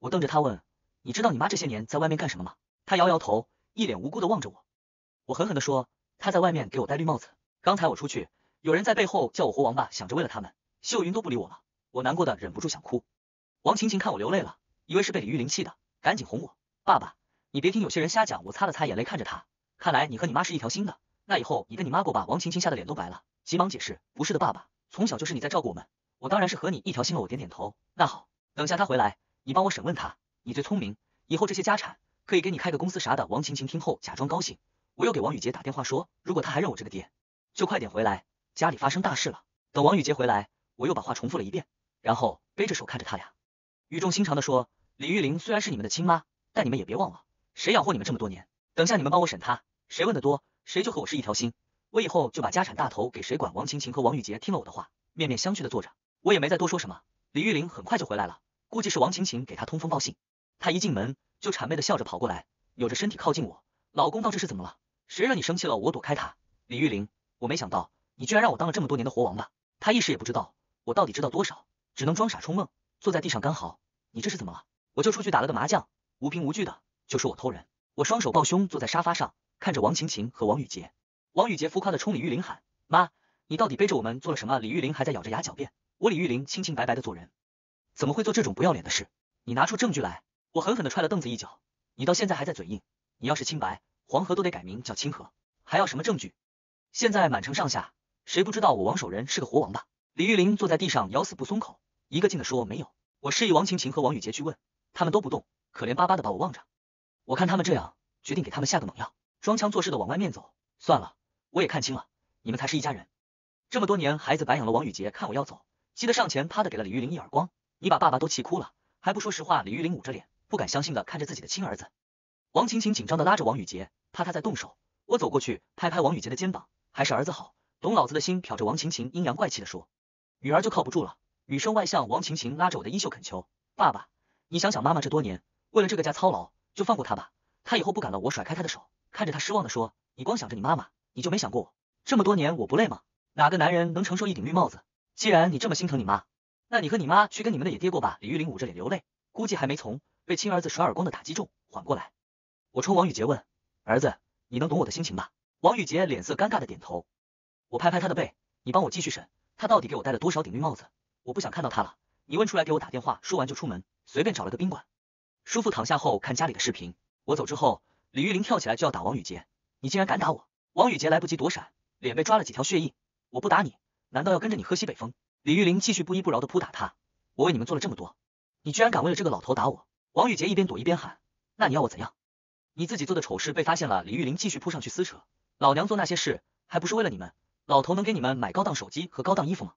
我瞪着他问：“你知道你妈这些年在外面干什么吗？”他摇摇头，一脸无辜的望着我。我狠狠的说：“她在外面给我戴绿帽子。刚才我出去，有人在背后叫我活王八，想着为了他们，秀云都不理我了，我难过的忍不住想哭。”王晴晴看我流泪了，以为是被李玉玲气的，赶紧哄我。爸爸，你别听有些人瞎讲。我擦了擦眼泪，看着他，看来你和你妈是一条心的。那以后你跟你妈过吧。王晴晴吓得脸都白了，急忙解释，不是的，爸爸，从小就是你在照顾我们，我当然是和你一条心了。我点点头，那好，等下他回来，你帮我审问他，你最聪明，以后这些家产可以给你开个公司啥的。王晴晴听后假装高兴，我又给王宇杰打电话说，如果他还认我这个爹，就快点回来，家里发生大事了。等王宇杰回来，我又把话重复了一遍，然后背着手看着他俩。语重心长的说：“李玉玲虽然是你们的亲妈，但你们也别忘了，谁养活你们这么多年？等下你们帮我审她，谁问的多，谁就和我是一条心。我以后就把家产大头给谁管。”王晴晴和王玉杰听了我的话，面面相觑的坐着，我也没再多说什么。李玉玲很快就回来了，估计是王晴晴给她通风报信。她一进门就谄媚的笑着跑过来，扭着身体靠近我：“老公，到这是怎么了？谁惹你生气了？”我躲开她。李玉玲，我没想到你居然让我当了这么多年的活王八。她一时也不知道我到底知道多少，只能装傻充愣。坐在地上干嚎，你这是怎么了？我就出去打了个麻将，无凭无据的就说我偷人。我双手抱胸坐在沙发上，看着王晴晴和王宇杰。王宇杰浮夸的冲李玉玲喊：“妈，你到底背着我们做了什么？”李玉玲还在咬着牙狡辩。我李玉玲清清白白的做人，怎么会做这种不要脸的事？你拿出证据来！我狠狠的踹了凳子一脚。你到现在还在嘴硬，你要是清白，黄河都得改名叫清河，还要什么证据？现在满城上下谁不知道我王守仁是个活王八？李玉玲坐在地上咬死不松口。一个劲的说没有，我示意王晴晴和王宇杰去问，他们都不动，可怜巴巴的把我望着。我看他们这样，决定给他们下个猛药，装腔作势的往外面走。算了，我也看清了，你们才是一家人。这么多年，孩子白养了。王宇杰看我要走，气得上前啪的给了李玉玲一耳光。你把爸爸都气哭了，还不说实话？李玉玲捂着脸，不敢相信的看着自己的亲儿子。王晴晴紧张的拉着王宇杰，怕他再动手。我走过去，拍拍王宇杰的肩膀，还是儿子好，懂老子的心。瞟着王晴晴，阴阳怪气的说：“女儿就靠不住了。”女生外向，王晴晴拉着我的衣袖恳求：“爸爸，你想想妈妈这多年为了这个家操劳，就放过她吧，她以后不敢了。”我甩开她的手，看着她失望的说：“你光想着你妈妈，你就没想过我？这么多年我不累吗？哪个男人能承受一顶绿帽子？既然你这么心疼你妈，那你和你妈去跟你们的野爹过吧。”李玉玲捂着脸流泪，估计还没从被亲儿子甩耳光的打击中缓过来。我冲王宇杰问：“儿子，你能懂我的心情吧？”王宇杰脸色尴尬的点头。我拍拍他的背：“你帮我继续审，他到底给我戴了多少顶绿帽子？我不想看到他了。你问出来给我打电话。”说完就出门，随便找了个宾馆，舒服躺下后看家里的视频。我走之后，李玉玲跳起来就要打王宇杰：“你竟然敢打我！”王宇杰来不及躲闪，脸被抓了几条血印。我不打你，难道要跟着你喝西北风？李玉玲继续不依不饶的扑打他。我为你们做了这么多，你居然敢为了这个老头打我！王宇杰一边躲一边喊：“那你要我怎样？你自己做的丑事被发现了。”李玉玲继续扑上去撕扯。老娘做那些事还不是为了你们？老头能给你们买高档手机和高档衣服吗？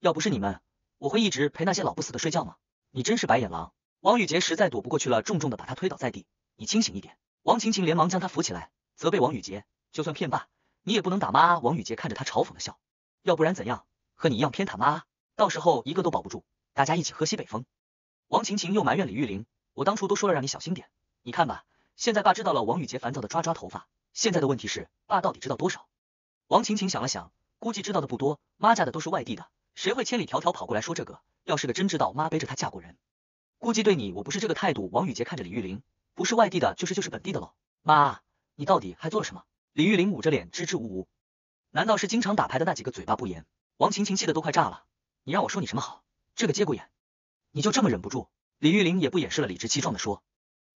要不是你们，我会一直陪那些老不死的睡觉吗？你真是白眼狼！王宇杰实在躲不过去了，重重的把他推倒在地。你清醒一点！王晴晴连忙将他扶起来，责备王宇杰：就算骗爸，你也不能打妈！王宇杰看着他嘲讽的笑。要不然怎样？和你一样偏袒妈，到时候一个都保不住。大家一起喝西北风。王晴晴又埋怨李玉玲，我当初都说了让你小心点，你看吧，现在爸知道了。王宇杰烦躁的抓抓头发。现在的问题是，爸到底知道多少？王晴晴想了想，估计知道的不多。妈家的都是外地的，谁会千里迢迢跑过来说这个？要是个真知道，妈背着他嫁过人，估计对你我不是这个态度。王宇杰看着李玉玲，不是外地的，就是就是本地的喽。妈，你到底还做了什么？李玉玲捂着脸支支吾吾。难道是经常打牌的那几个嘴巴不严？王晴晴气得都快炸了。你让我说你什么好？这个节骨眼，你就这么忍不住？李玉玲也不掩饰了，理直气壮的说：“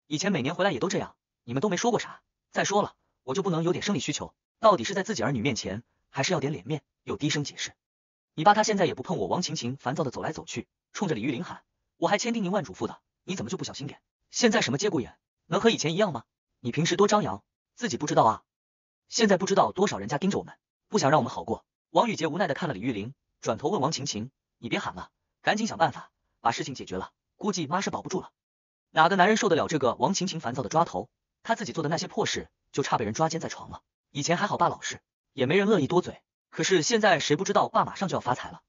以前每年回来也都这样，你们都没说过啥。再说了，我就不能有点生理需求？到底是在自己儿女面前，还是要点脸面？”又低声解释：“你爸他现在也不碰我。”王晴晴烦躁的走来走去，冲着李玉玲喊：“我还千叮咛万嘱咐的，你怎么就不小心点？现在什么节骨眼，能和以前一样吗？你平时多张扬，自己不知道啊？现在不知道多少人家盯着我们。”不想让我们好过，王宇杰无奈的看了李玉玲，转头问王晴晴：“你别喊了，赶紧想办法把事情解决了，估计妈是保不住了。”哪个男人受得了这个？王晴晴烦躁的抓头，他自己做的那些破事，就差被人抓奸在床了。以前还好爸老实，也没人乐意多嘴，可是现在谁不知道爸马上就要发财了？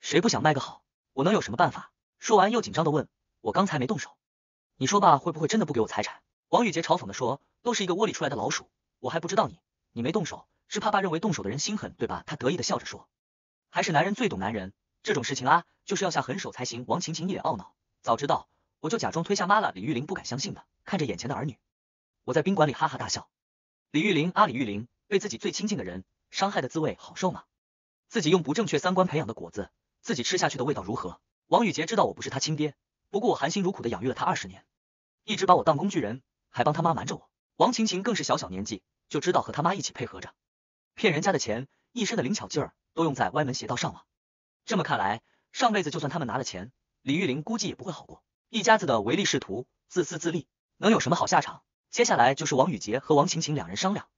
谁不想卖个好？我能有什么办法？说完又紧张的问：“我刚才没动手，你说爸会不会真的不给我财产？”王宇杰嘲讽的说：“都是一个窝里出来的老鼠，我还不知道你，你没动手。”是怕爸认为动手的人心狠，对吧？他得意的笑着说，还是男人最懂男人，这种事情啊，就是要下狠手才行。王晴晴一脸懊恼，早知道我就假装推下妈了。李玉玲不敢相信的看着眼前的儿女，我在宾馆里哈哈大笑。李玉玲啊，李玉玲，被自己最亲近的人伤害的滋味好受吗？自己用不正确三观培养的果子，自己吃下去的味道如何？王宇杰知道我不是他亲爹，不过我含辛茹苦的养育了他二十年，一直把我当工具人，还帮他妈瞒着我。王晴晴更是小小年纪就知道和他妈一起配合着。骗人家的钱，一身的灵巧劲儿都用在歪门邪道上了。这么看来，上辈子就算他们拿了钱，李玉玲估计也不会好过。一家子的唯利是图，自私自利，能有什么好下场？接下来就是王宇杰和王晴晴两人商量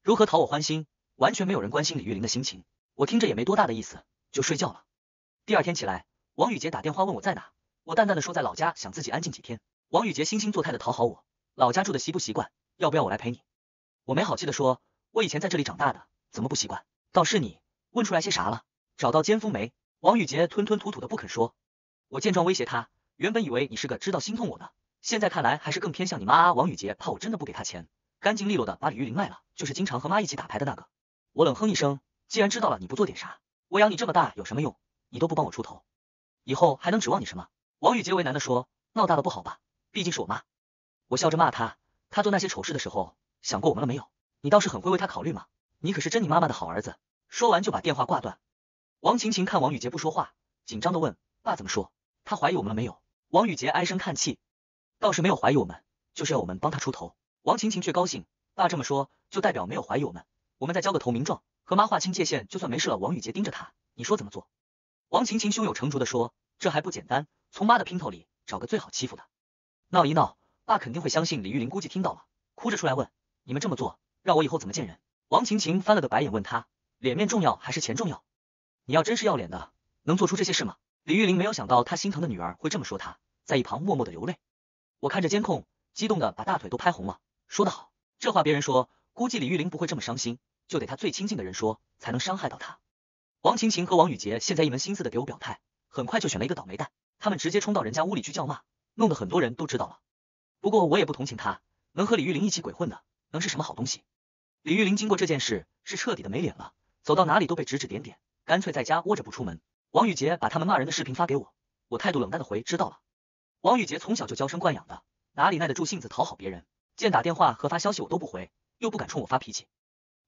如何讨我欢心。完全没有人关心李玉玲的心情，我听着也没多大的意思，就睡觉了。第二天起来，王宇杰打电话问我在哪，我淡淡的说在老家，想自己安静几天。王宇杰惺惺作态的讨好我，老家住的习不习惯？要不要我来陪你？我没好气的说，我以前在这里长大的。怎么不习惯？倒是你问出来些啥了？找到奸夫没？王宇杰吞吞吐吐的不肯说。我见状威胁他，原本以为你是个知道心痛我的，现在看来还是更偏向你妈。王宇杰怕我真的不给他钱，干净利落的把李玉玲卖了，就是经常和妈一起打牌的那个。我冷哼一声，既然知道了你不做点啥，我养你这么大有什么用？你都不帮我出头，以后还能指望你什么？王宇杰为难的说，闹大了不好吧？毕竟是我妈。我笑着骂他，他做那些丑事的时候想过我们了没有？你倒是很会为他考虑嘛。你可是真你妈妈的好儿子。说完就把电话挂断。王晴晴看王宇杰不说话，紧张的问：爸怎么说？他怀疑我们了没有？王宇杰唉声叹气，倒是没有怀疑我们，就是要我们帮他出头。王晴晴却高兴，爸这么说，就代表没有怀疑我们。我们再交个投名状，和妈划清界限，就算没事了。王宇杰盯着他，你说怎么做？王晴晴胸有成竹的说：这还不简单，从妈的姘头里找个最好欺负的。闹一闹，爸肯定会相信。李玉玲估计听到了，哭着出来问：你们这么做，让我以后怎么见人？王晴晴翻了个白眼，问他：脸面重要还是钱重要？你要真是要脸的，能做出这些事吗？李玉玲没有想到他心疼的女儿会这么说他，在一旁默默的流泪。我看着监控，激动的把大腿都拍红了。说得好，这话别人说，估计李玉玲不会这么伤心，就得他最亲近的人说，才能伤害到他。王晴晴和王宇杰现在一门心思的给我表态，很快就选了一个倒霉蛋，他们直接冲到人家屋里去叫骂，弄得很多人都知道了。不过我也不同情他，能和李玉玲一起鬼混的，能是什么好东西？李玉玲经过这件事是彻底的没脸了，走到哪里都被指指点点，干脆在家窝着不出门。王宇杰把他们骂人的视频发给我，我态度冷淡的回知道了。王宇杰从小就娇生惯养的，哪里耐得住性子讨好别人？见打电话和发消息我都不回，又不敢冲我发脾气，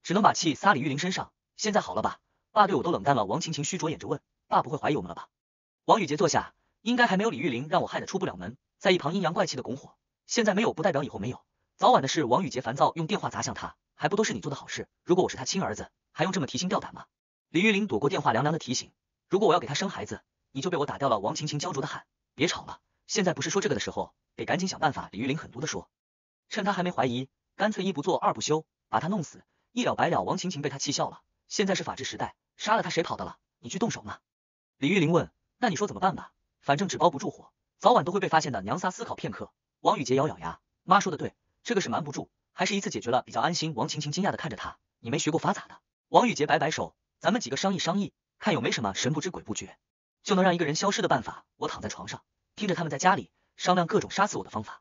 只能把气撒李玉玲身上。现在好了吧？爸对我都冷淡了。王晴晴虚着眼着问：“爸不会怀疑我们了吧？”王宇杰坐下，应该还没有李玉玲让我害得出不了门，在一旁阴阳怪气的拱火。现在没有不代表以后没有，早晚的事。王宇杰烦躁，用电话砸向他，还不都是你做的好事？如果我是他亲儿子，还用这么提心吊胆吗？李玉玲躲过电话，凉凉的提醒：“如果我要给他生孩子，你就被我打掉了。”王晴晴焦灼的喊：“别吵了，现在不是说这个的时候，得赶紧想办法。”李玉玲狠毒的说：“趁他还没怀疑，干脆一不做二不休，把他弄死，一了百了。”王晴晴被他气笑了。现在是法治时代。杀了他谁跑得了？你去动手呢？李玉玲问。那你说怎么办吧？反正纸包不住火，早晚都会被发现的。娘仨思考片刻，王宇杰咬咬牙，妈说的对，这个是瞒不住，还是一次解决了比较安心。王晴晴惊讶的看着他，你没学过法咋的？王宇杰摆摆手，咱们几个商议商议，看有没什么神不知鬼不觉就能让一个人消失的办法。我躺在床上，听着他们在家里商量各种杀死我的方法，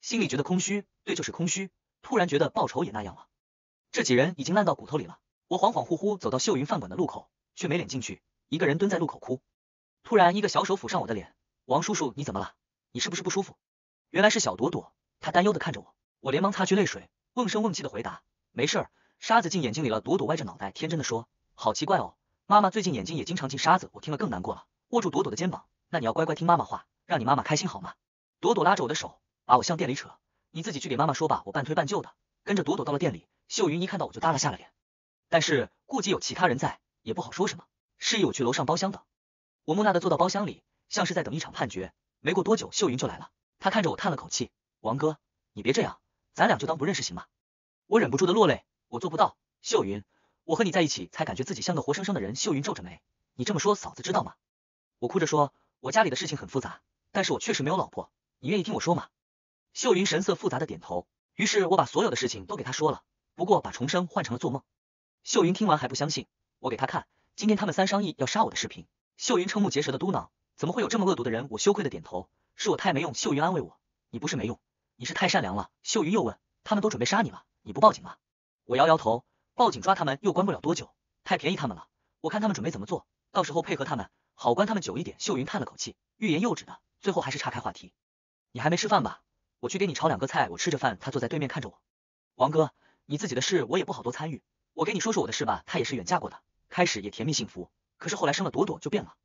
心里觉得空虚，对，就是空虚。突然觉得报仇也那样了。这几人已经烂到骨头里了。我恍恍惚惚走到秀云饭馆的路口，却没脸进去，一个人蹲在路口哭。突然，一个小手抚上我的脸，王叔叔，你怎么了？你是不是不舒服？原来是小朵朵，她担忧的看着我，我连忙擦去泪水，瓮声瓮气的回答，没事儿，沙子进眼睛里了。朵朵歪着脑袋，天真的说，好奇怪哦，妈妈最近眼睛也经常进沙子。我听了更难过了，握住朵朵的肩膀，那你要乖乖听妈妈话，让你妈妈开心好吗？朵朵拉着我的手，把我向店里扯，你自己去给妈妈说吧。我半推半就的跟着朵朵到了店里，秀云一看到我就耷拉下了脸。但是顾及有其他人在，也不好说什么，示意我去楼上包厢等。我木讷的坐到包厢里，像是在等一场判决。没过多久，秀云就来了。她看着我叹了口气：“王哥，你别这样，咱俩就当不认识行吗？”我忍不住的落泪，我做不到。秀云，我和你在一起，才感觉自己像个活生生的人。秀云皱着眉：“你这么说，嫂子知道吗？”我哭着说：“我家里的事情很复杂，但是我确实没有老婆，你愿意听我说吗？”秀云神色复杂的点头。于是我把所有的事情都给她说了，不过把重生换成了做梦。秀云听完还不相信，我给她看今天他们三商议要杀我的视频。秀云瞠目结舌的嘟囔：“怎么会有这么恶毒的人？”我羞愧的点头，是我太没用。秀云安慰我：“你不是没用，你是太善良了。”秀云又问：“他们都准备杀你了，你不报警吗？”我摇摇头，报警抓他们又关不了多久，太便宜他们了。我看他们准备怎么做，到时候配合他们，好关他们久一点。秀云叹了口气，欲言又止的，最后还是岔开话题：“你还没吃饭吧？我去给你炒两个菜。”我吃着饭，他坐在对面看着我：“王哥，你自己的事我也不好多参与。”我给你说说我的事吧，她也是远嫁过的，开始也甜蜜幸福，可是后来生了朵朵就变了。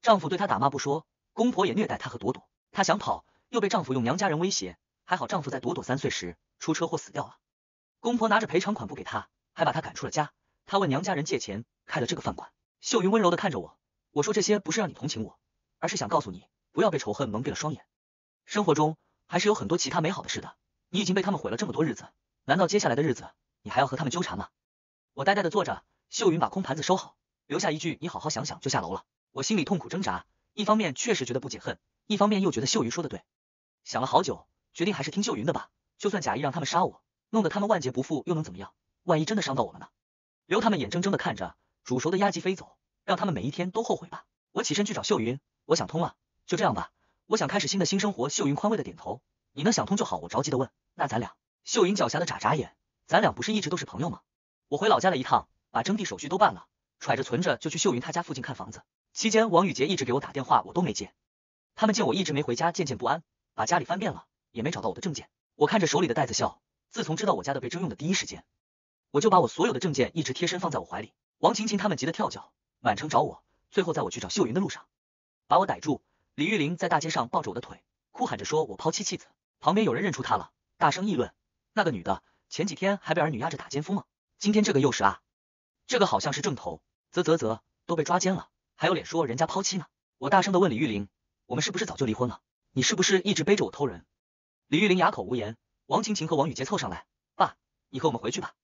丈夫对她打骂不说，公婆也虐待她和朵朵，她想跑，又被丈夫用娘家人威胁。还好丈夫在朵朵三岁时出车祸死掉了，公婆拿着赔偿款不给她，还把她赶出了家。她问娘家人借钱开了这个饭馆。秀云温柔的看着我，我说这些不是让你同情我，而是想告诉你，不要被仇恨蒙蔽了双眼。生活中还是有很多其他美好的事的。你已经被他们毁了这么多日子，难道接下来的日子你还要和他们纠缠吗？我呆呆的坐着，秀云把空盘子收好，留下一句“你好好想想”，就下楼了。我心里痛苦挣扎，一方面确实觉得不解恨，一方面又觉得秀云说的对。想了好久，决定还是听秀云的吧。就算假意让他们杀我，弄得他们万劫不复，又能怎么样？万一真的伤到我了呢？留他们眼睁睁的看着煮熟的鸭鸡飞走，让他们每一天都后悔吧。我起身去找秀云，我想通了，就这样吧，我想开始新的新生活。秀云宽慰的点头，你能想通就好。我着急的问，那咱俩？秀云狡黠的眨眨眼，咱俩不是一直都是朋友吗？我回老家了一趟，把征地手续都办了，揣着存着就去秀云他家附近看房子。期间，王宇杰一直给我打电话，我都没接。他们见我一直没回家，渐渐不安，把家里翻遍了，也没找到我的证件。我看着手里的袋子笑。自从知道我家的被征用的第一时间，我就把我所有的证件一直贴身放在我怀里。王晴晴他们急得跳脚，满城找我，最后在我去找秀云的路上，把我逮住。李玉玲在大街上抱着我的腿，哭喊着说我抛妻弃子。旁边有人认出她了，大声议论，那个女的前几天还被儿女压着打奸夫吗？今天这个又是啊，这个好像是正头，啧啧啧，都被抓奸了，还有脸说人家抛妻呢？我大声的问李玉玲，我们是不是早就离婚了？你是不是一直背着我偷人？李玉玲哑口无言。王晴晴和王雨洁凑上来，爸，你和我们回去吧，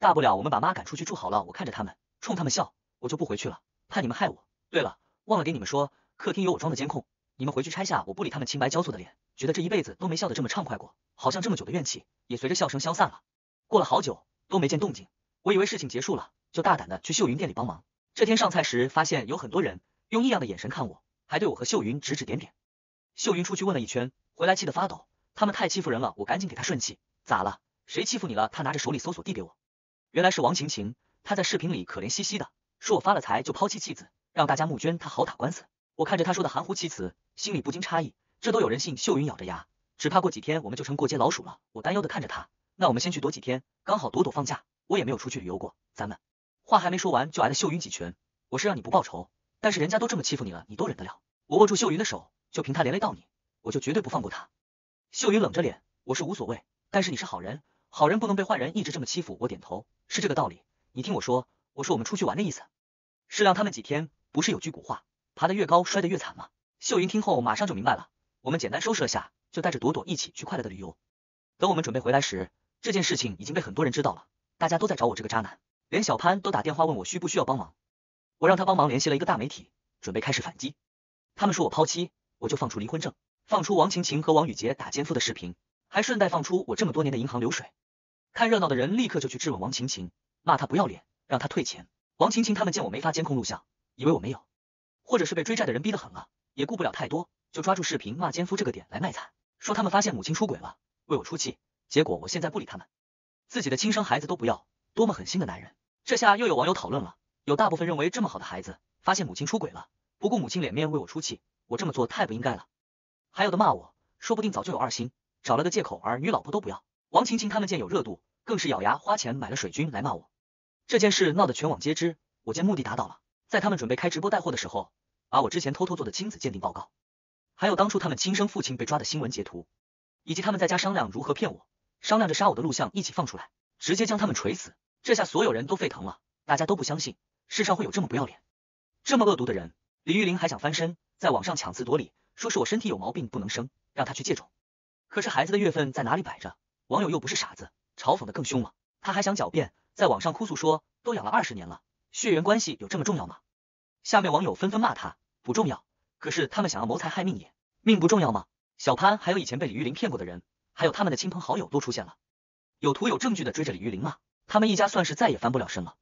大不了我们把妈赶出去住好了，我看着他们，冲他们笑，我就不回去了，怕你们害我。对了，忘了给你们说，客厅有我装的监控，你们回去拆下我不理他们青白交错的脸，觉得这一辈子都没笑得这么畅快过，好像这么久的怨气也随着笑声消散了。过了好久都没见动静，我以为事情结束了，就大胆的去秀云店里帮忙。这天上菜时，发现有很多人用异样的眼神看我，还对我和秀云指指点点。秀云出去问了一圈，回来气得发抖。他们太欺负人了，我赶紧给他顺气。咋了？谁欺负你了？他拿着手里搜索递给我，原来是王晴晴。她在视频里可怜兮兮的，说我发了财就抛弃妻子，让大家募捐，她好打官司。我看着他说的含糊其辞，心里不禁诧异，这都有人信？秀云咬着牙，只怕过几天我们就成过街老鼠了。我担忧的看着他，那我们先去躲几天，刚好朵朵放假，我也没有出去旅游过，咱们话还没说完就挨了秀云几拳。我是让你不报仇，但是人家都这么欺负你了，你都忍得了？我握住秀云的手，就凭他连累到你，我就绝对不放过他。秀云冷着脸，我是无所谓，但是你是好人，好人不能被坏人一直这么欺负。我点头，是这个道理。你听我说，我说我们出去玩的意思，是让他们几天。不是有句古话，爬得越高摔得越惨吗？秀云听后马上就明白了。我们简单收拾了下，就带着朵朵一起去快乐的旅游。等我们准备回来时，这件事情已经被很多人知道了，大家都在找我这个渣男，连小潘都打电话问我需不需要帮忙。我让他帮忙联系了一个大媒体，准备开始反击。他们说我抛妻，我就放出离婚证。放出王晴晴和王雨洁打奸夫的视频，还顺带放出我这么多年的银行流水。看热闹的人立刻就去质问王晴晴，骂她不要脸，让她退钱。王晴晴他们见我没发监控录像，以为我没有，或者是被追债的人逼得很了，也顾不了太多，就抓住视频骂奸夫这个点来卖惨，说他们发现母亲出轨了，为我出气。结果我现在不理他们，自己的亲生孩子都不要，多么狠心的男人！这下又有网友讨论了，有大部分认为这么好的孩子发现母亲出轨了，不顾母亲脸面为我出气，我这么做太不应该了。还有的骂我，说不定早就有二心，找了个借口儿女老婆都不要。王晴晴他们见有热度，更是咬牙花钱买了水军来骂我。这件事闹得全网皆知，我见目的达到了。在他们准备开直播带货的时候，把我之前偷偷做的亲子鉴定报告，还有当初他们亲生父亲被抓的新闻截图，以及他们在家商量如何骗我，商量着杀我的录像一起放出来，直接将他们锤死。这下所有人都沸腾了，大家都不相信世上会有这么不要脸、这么恶毒的人。李玉玲还想翻身，在网上强词夺理。说是我身体有毛病不能生，让他去借种。可是孩子的月份在哪里摆着？网友又不是傻子，嘲讽的更凶了。他还想狡辩，在网上哭诉说都养了二十年了，血缘关系有这么重要吗？下面网友纷纷骂他不重要。可是他们想要谋财害命也，命不重要吗？小潘还有以前被李玉玲骗过的人，还有他们的亲朋好友都出现了，有图有证据的追着李玉玲骂。他们一家算是再也翻不了身了。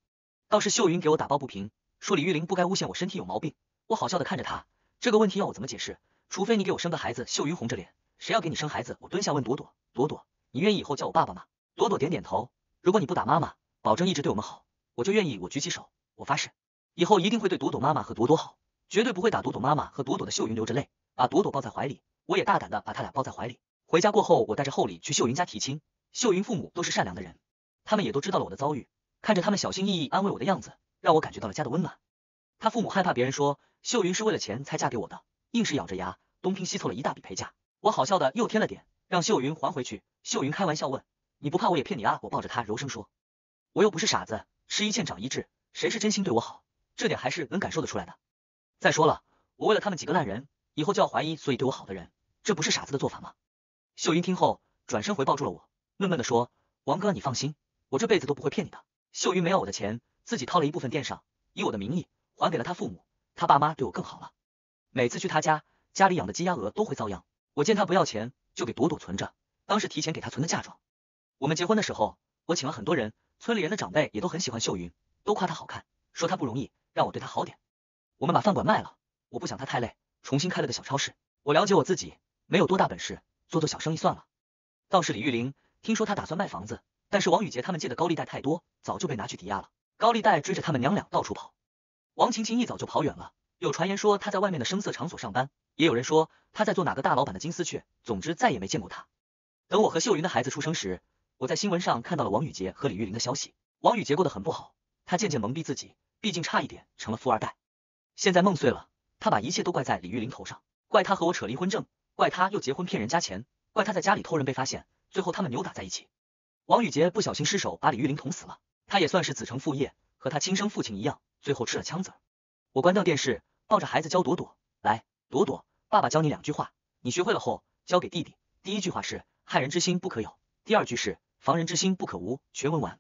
倒是秀云给我打抱不平，说李玉玲不该诬陷我身体有毛病。我好笑的看着他，这个问题要我怎么解释？除非你给我生个孩子，秀云红着脸，谁要给你生孩子？我蹲下问朵朵，朵朵，你愿意以后叫我爸爸吗？朵朵点点头。如果你不打妈妈，保证一直对我们好，我就愿意。我举起手，我发誓，以后一定会对朵朵妈妈和朵朵好，绝对不会打朵朵妈妈和朵朵的。秀云流着泪，把朵朵抱在怀里，我也大胆的把他俩抱在怀里。回家过后，我带着厚礼去秀云家提亲。秀云父母都是善良的人，他们也都知道了我的遭遇，看着他们小心翼翼安慰我的样子，让我感觉到了家的温暖。他父母害怕别人说秀云是为了钱才嫁给我的。硬是咬着牙东拼西凑了一大笔陪嫁，我好笑的又添了点，让秀云还回去。秀云开玩笑问：“你不怕我也骗你啊？”我抱着她柔声说：“我又不是傻子，吃一堑长一智，谁是真心对我好，这点还是能感受得出来的。再说了，我为了他们几个烂人，以后就要怀疑所以对我好的人，这不是傻子的做法吗？”秀云听后转身回抱住了我，闷闷的说：“王哥，你放心，我这辈子都不会骗你的。”秀云没要我的钱，自己掏了一部分垫上，以我的名义还给了他父母，他爸妈对我更好了。每次去他家，家里养的鸡鸭鹅都会遭殃。我见他不要钱，就给朵朵存着，当时提前给他存的嫁妆。我们结婚的时候，我请了很多人，村里人的长辈也都很喜欢秀云，都夸她好看，说她不容易，让我对她好点。我们把饭馆卖了，我不想她太累，重新开了个小超市。我了解我自己，没有多大本事，做做小生意算了。倒是李玉玲，听说她打算卖房子，但是王宇杰他们借的高利贷太多，早就被拿去抵押了，高利贷追着他们娘俩到处跑。王晴晴一早就跑远了。有传言说她在外面的声色场所上班，也有人说她在做哪个大老板的金丝雀。总之再也没见过她。等我和秀云的孩子出生时，我在新闻上看到了王宇杰和李玉玲的消息。王宇杰过得很不好，他渐渐蒙蔽自己，毕竟差一点成了富二代。现在梦碎了，他把一切都怪在李玉玲头上，怪他和我扯离婚证，怪他又结婚骗人家钱，怪他在家里偷人被发现，最后他们扭打在一起。王宇杰不小心失手把李玉玲捅死了，他也算是子承父业，和他亲生父亲一样，最后吃了枪子。我关掉电视。抱着孩子教朵朵，来，朵朵，爸爸教你两句话，你学会了后教给弟弟。第一句话是害人之心不可有，第二句是防人之心不可无。全文完。